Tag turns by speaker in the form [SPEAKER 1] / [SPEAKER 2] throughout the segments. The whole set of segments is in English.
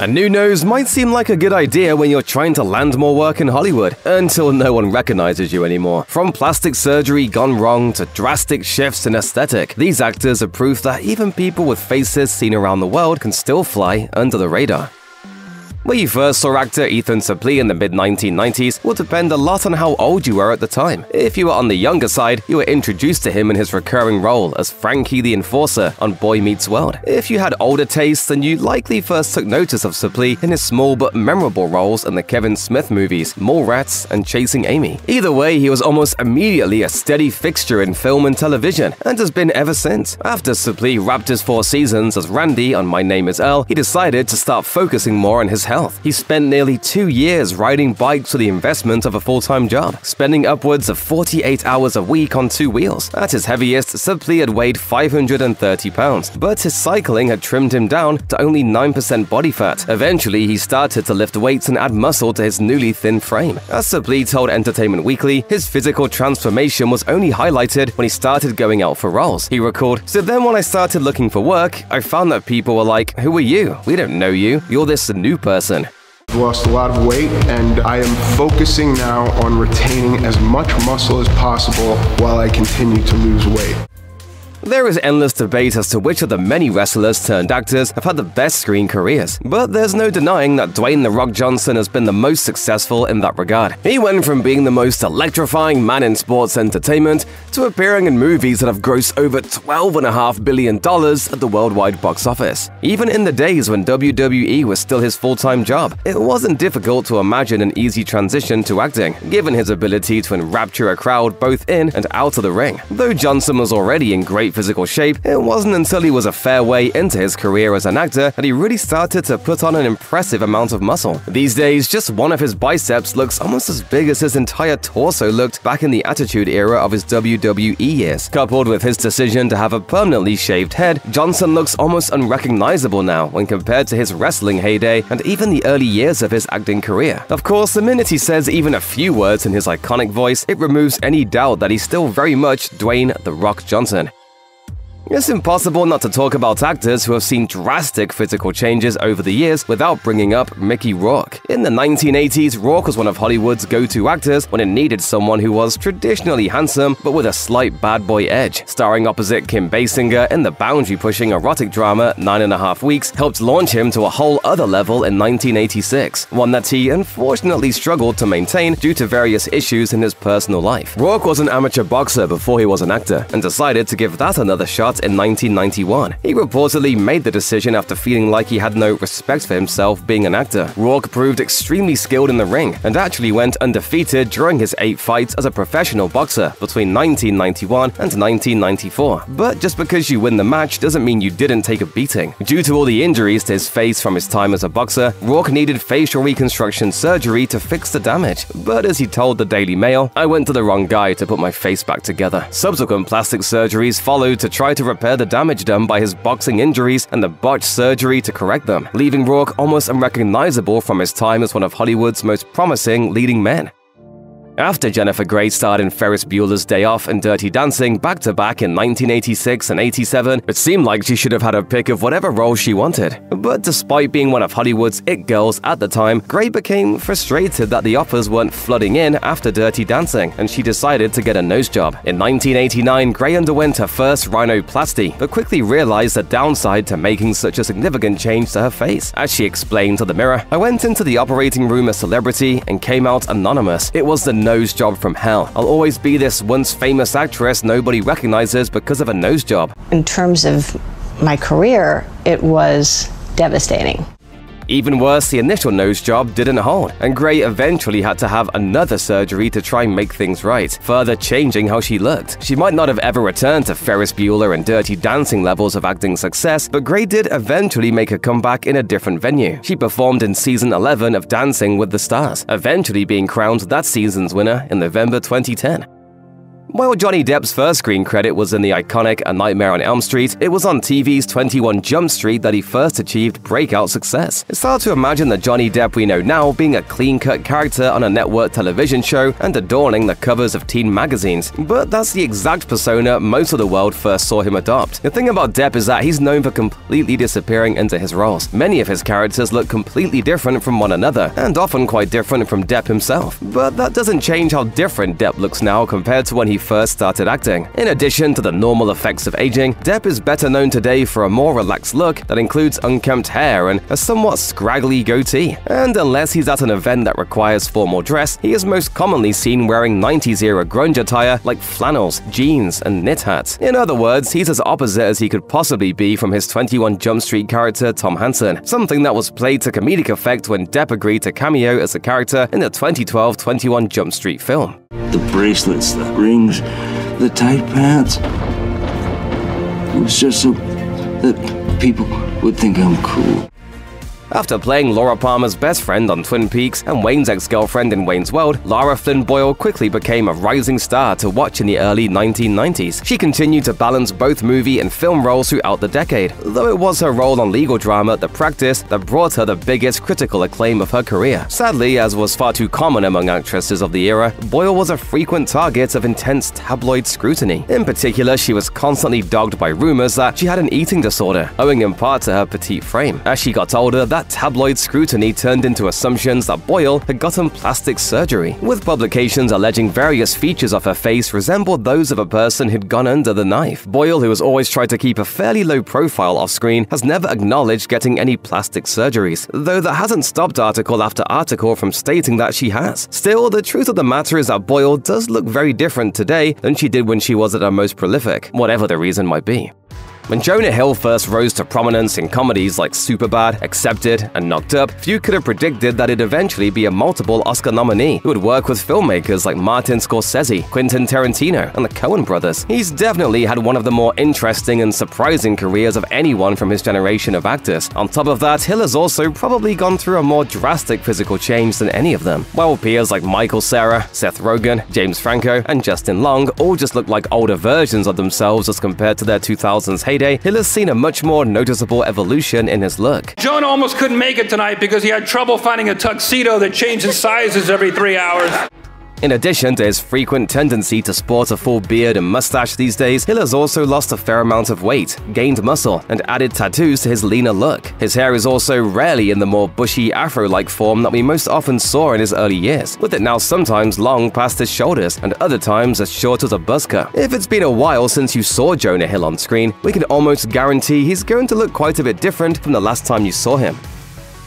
[SPEAKER 1] A new nose might seem like a good idea when you're trying to land more work in Hollywood, until no one recognizes you anymore. From plastic surgery gone wrong to drastic shifts in aesthetic, these actors are proof that even people with faces seen around the world can still fly under the radar. Where you first saw actor Ethan Suplee in the mid-1990s will depend a lot on how old you were at the time. If you were on the younger side, you were introduced to him in his recurring role as Frankie the Enforcer on Boy Meets World. If you had older tastes, then you likely first took notice of Suplee in his small but memorable roles in the Kevin Smith movies Mallrats and Chasing Amy. Either way, he was almost immediately a steady fixture in film and television, and has been ever since. After Suplee wrapped his four seasons as Randy on My Name is Earl, he decided to start focusing more on his health. He spent nearly two years riding bikes for the investment of a full-time job, spending upwards of 48 hours a week on two wheels. At his heaviest, Suplee had weighed 530 pounds, but his cycling had trimmed him down to only 9% body fat. Eventually, he started to lift weights and add muscle to his newly thin frame. As Suplee told Entertainment Weekly, his physical transformation was only highlighted when he started going out for roles. He recalled, So then when I started looking for work, I found that people were like, Who are you? We don't know you. You're this new person
[SPEAKER 2] lost a lot of weight and I am focusing now on retaining as much muscle as possible while I continue to lose weight.
[SPEAKER 1] There is endless debate as to which of the many wrestlers turned actors have had the best screen careers, but there's no denying that Dwayne The Rock Johnson has been the most successful in that regard. He went from being the most electrifying man in sports entertainment to appearing in movies that have grossed over $12.5 billion at the worldwide box office. Even in the days when WWE was still his full-time job, it wasn't difficult to imagine an easy transition to acting, given his ability to enrapture a crowd both in and out of the ring. Though Johnson was already in great physical shape, it wasn't until he was a fair way into his career as an actor that he really started to put on an impressive amount of muscle. These days, just one of his biceps looks almost as big as his entire torso looked back in the Attitude era of his WWE years. Coupled with his decision to have a permanently shaved head, Johnson looks almost unrecognizable now when compared to his wrestling heyday and even the early years of his acting career. Of course, the minute he says even a few words in his iconic voice, it removes any doubt that he's still very much Dwayne The Rock Johnson. It's impossible not to talk about actors who have seen drastic physical changes over the years without bringing up Mickey Rourke. In the 1980s, Rourke was one of Hollywood's go-to actors when it needed someone who was traditionally handsome but with a slight bad boy edge. Starring opposite Kim Basinger in the boundary-pushing erotic drama Nine and a Half Weeks helped launch him to a whole other level in 1986, one that he unfortunately struggled to maintain due to various issues in his personal life. Rourke was an amateur boxer before he was an actor and decided to give that another shot in 1991. He reportedly made the decision after feeling like he had no respect for himself being an actor. Rourke proved extremely skilled in the ring and actually went undefeated during his eight fights as a professional boxer between 1991 and 1994. But just because you win the match doesn't mean you didn't take a beating. Due to all the injuries to his face from his time as a boxer, Rourke needed facial reconstruction surgery to fix the damage. But as he told the Daily Mail, I went to the wrong guy to put my face back together. Subsequent plastic surgeries followed to try to repair the damage done by his boxing injuries and the botched surgery to correct them, leaving Rourke almost unrecognizable from his time as one of Hollywood's most promising leading men. After Jennifer Grey starred in Ferris Bueller's Day Off and Dirty Dancing back-to-back in 1986 and 87, it seemed like she should have had a pick of whatever role she wanted. But despite being one of Hollywood's it girls at the time, Grey became frustrated that the offers weren't flooding in after Dirty Dancing, and she decided to get a nose job. In 1989, Grey underwent her first rhinoplasty, but quickly realized the downside to making such a significant change to her face. As she explained to the Mirror, I went into the operating room a celebrity and came out anonymous. It was the nose job from hell. I'll always be this once famous actress nobody recognizes because of a nose job.
[SPEAKER 3] In terms of my career, it was devastating.
[SPEAKER 1] Even worse, the initial nose job didn't hold, and Grey eventually had to have another surgery to try and make things right, further changing how she looked. She might not have ever returned to Ferris Bueller and Dirty Dancing levels of acting success, but Grey did eventually make a comeback in a different venue. She performed in season 11 of Dancing with the Stars, eventually being crowned that season's winner in November 2010. While Johnny Depp's first screen credit was in the iconic A Nightmare on Elm Street, it was on TV's 21 Jump Street that he first achieved breakout success. It's hard to imagine the Johnny Depp we know now being a clean-cut character on a network television show and adorning the covers of teen magazines, but that's the exact persona most of the world first saw him adopt. The thing about Depp is that he's known for completely disappearing into his roles. Many of his characters look completely different from one another, and often quite different from Depp himself. But that doesn't change how different Depp looks now compared to when he first started acting. In addition to the normal effects of aging, Depp is better known today for a more relaxed look that includes unkempt hair and a somewhat scraggly goatee. And unless he's at an event that requires formal dress, he is most commonly seen wearing 90s era grunge attire like flannels, jeans, and knit hats. In other words, he's as opposite as he could possibly be from his 21 Jump Street character Tom Hanson, something that was played to comedic effect when Depp agreed to cameo as a character in the 2012 21 Jump Street film.
[SPEAKER 4] The bracelets, the rings, the tight pants. It was just so that people would think I'm cool.
[SPEAKER 1] After playing Laura Palmer's best friend on Twin Peaks and Wayne's ex-girlfriend in Wayne's World, Lara Flynn Boyle quickly became a rising star to watch in the early 1990s. She continued to balance both movie and film roles throughout the decade, though it was her role on legal drama The Practice that brought her the biggest critical acclaim of her career. Sadly, as was far too common among actresses of the era, Boyle was a frequent target of intense tabloid scrutiny. In particular, she was constantly dogged by rumors that she had an eating disorder, owing in part to her petite frame. As she got older, that tabloid scrutiny turned into assumptions that Boyle had gotten plastic surgery, with publications alleging various features of her face resembled those of a person who'd gone under the knife. Boyle, who has always tried to keep a fairly low profile off screen, has never acknowledged getting any plastic surgeries, though that hasn't stopped article after article from stating that she has. Still, the truth of the matter is that Boyle does look very different today than she did when she was at her most prolific, whatever the reason might be. When Jonah Hill first rose to prominence in comedies like Superbad, Accepted, and Knocked Up, few could have predicted that he'd eventually be a multiple Oscar nominee who would work with filmmakers like Martin Scorsese, Quentin Tarantino, and the Coen brothers. He's definitely had one of the more interesting and surprising careers of anyone from his generation of actors. On top of that, Hill has also probably gone through a more drastic physical change than any of them. While peers like Michael Cera, Seth Rogen, James Franco, and Justin Long all just look like older versions of themselves as compared to their 2000s heyday, Hill has seen a much more noticeable evolution in his look.
[SPEAKER 5] Jonah almost couldn't make it tonight because he had trouble finding a tuxedo that changes sizes every three hours.
[SPEAKER 1] In addition to his frequent tendency to sport a full beard and mustache these days, Hill has also lost a fair amount of weight, gained muscle, and added tattoos to his leaner look. His hair is also rarely in the more bushy afro-like form that we most often saw in his early years, with it now sometimes long past his shoulders and other times as short as a cut. If it's been a while since you saw Jonah Hill on screen, we can almost guarantee he's going to look quite a bit different from the last time you saw him.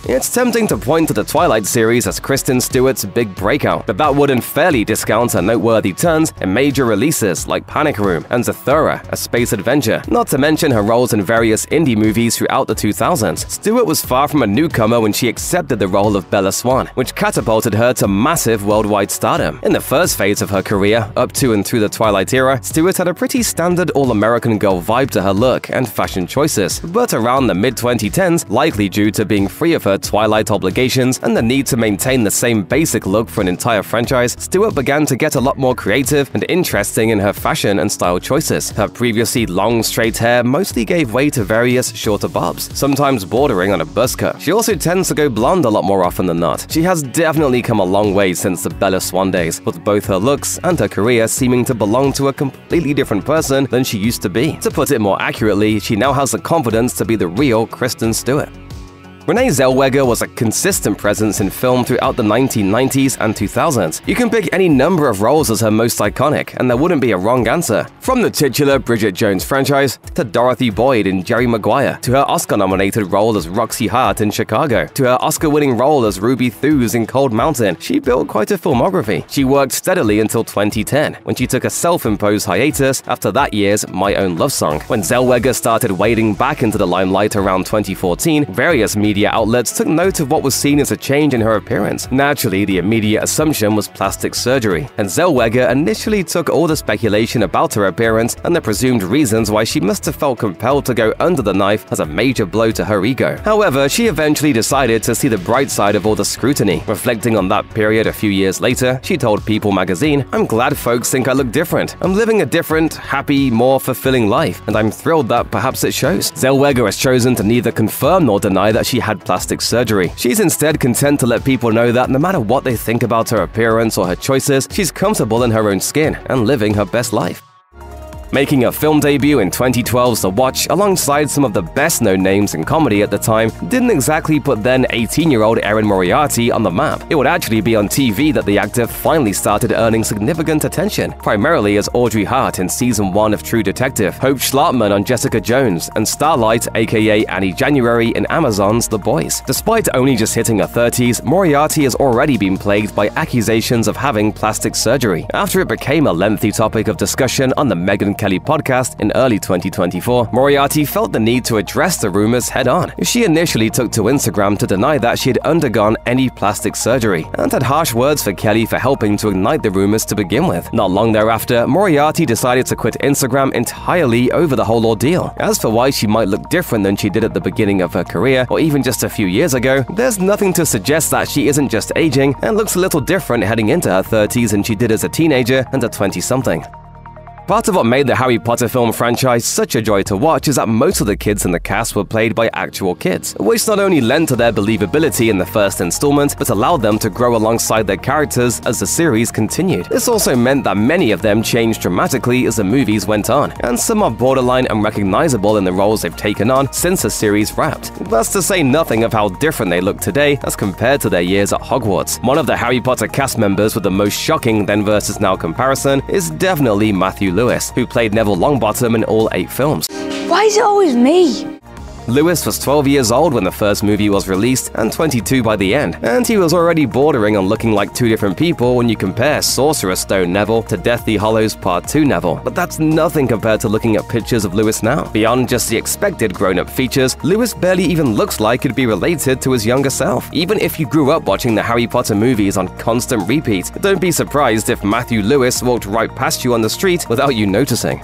[SPEAKER 1] It's tempting to point to the Twilight series as Kristen Stewart's big breakout, but that wouldn't unfairly discount her noteworthy turns in major releases like Panic Room and Zathura, a space adventure, not to mention her roles in various indie movies throughout the 2000s. Stewart was far from a newcomer when she accepted the role of Bella Swan, which catapulted her to massive worldwide stardom. In the first phase of her career, up to and through the Twilight era, Stewart had a pretty standard all-American girl vibe to her look and fashion choices, but around the mid-2010s, likely due to being free of her Twilight obligations and the need to maintain the same basic look for an entire franchise, Stewart began to get a lot more creative and interesting in her fashion and style choices. Her previously long, straight hair mostly gave way to various shorter bobs, sometimes bordering on a cut. She also tends to go blonde a lot more often than not. She has definitely come a long way since the Bella Swan days, with both her looks and her career seeming to belong to a completely different person than she used to be. To put it more accurately, she now has the confidence to be the real Kristen Stewart. Renee Zellweger was a consistent presence in film throughout the 1990s and 2000s. You can pick any number of roles as her most iconic, and there wouldn't be a wrong answer. From the titular Bridget Jones franchise, to Dorothy Boyd in Jerry Maguire, to her Oscar-nominated role as Roxie Hart in Chicago, to her Oscar-winning role as Ruby Thewes in Cold Mountain, she built quite a filmography. She worked steadily until 2010, when she took a self-imposed hiatus after that year's My Own Love Song. When Zellweger started wading back into the limelight around 2014, various media media outlets took note of what was seen as a change in her appearance. Naturally, the immediate assumption was plastic surgery, and Zellweger initially took all the speculation about her appearance and the presumed reasons why she must have felt compelled to go under the knife as a major blow to her ego. However, she eventually decided to see the bright side of all the scrutiny. Reflecting on that period a few years later, she told People magazine, I'm glad folks think I look different. I'm living a different, happy, more fulfilling life, and I'm thrilled that perhaps it shows. Zellweger has chosen to neither confirm nor deny that she had plastic surgery. She's instead content to let people know that no matter what they think about her appearance or her choices, she's comfortable in her own skin and living her best life. Making a film debut in 2012's The Watch alongside some of the best known names in comedy at the time didn't exactly put then 18 year old Erin Moriarty on the map. It would actually be on TV that the actor finally started earning significant attention, primarily as Audrey Hart in season 1 of True Detective, Hope Shlottman on Jessica Jones, and Starlight aka Annie January in Amazon's The Boys. Despite only just hitting her 30s, Moriarty has already been plagued by accusations of having plastic surgery. After it became a lengthy topic of discussion on the Megyn Kelly podcast in early 2024, Moriarty felt the need to address the rumors head on. She initially took to Instagram to deny that she had undergone any plastic surgery and had harsh words for Kelly for helping to ignite the rumors to begin with. Not long thereafter, Moriarty decided to quit Instagram entirely over the whole ordeal. As for why she might look different than she did at the beginning of her career or even just a few years ago, there's nothing to suggest that she isn't just aging and looks a little different heading into her 30s than she did as a teenager and a 20 something. Part of what made the Harry Potter film franchise such a joy to watch is that most of the kids in the cast were played by actual kids, which not only lent to their believability in the first installment, but allowed them to grow alongside their characters as the series continued. This also meant that many of them changed dramatically as the movies went on, and some are borderline unrecognizable in the roles they've taken on since the series wrapped. That's to say nothing of how different they look today as compared to their years at Hogwarts. One of the Harry Potter cast members with the most shocking then versus now comparison is definitely Matthew Lewis, who played Neville Longbottom in all eight films.
[SPEAKER 6] Why is it always me?
[SPEAKER 1] Lewis was 12 years old when the first movie was released and 22 by the end, and he was already bordering on looking like two different people when you compare Sorcerer's Stone Neville to Deathly Hallows Part 2 Neville. But that's nothing compared to looking at pictures of Lewis now. Beyond just the expected grown-up features, Lewis barely even looks like he'd be related to his younger self. Even if you grew up watching the Harry Potter movies on constant repeat, don't be surprised if Matthew Lewis walked right past you on the street without you noticing.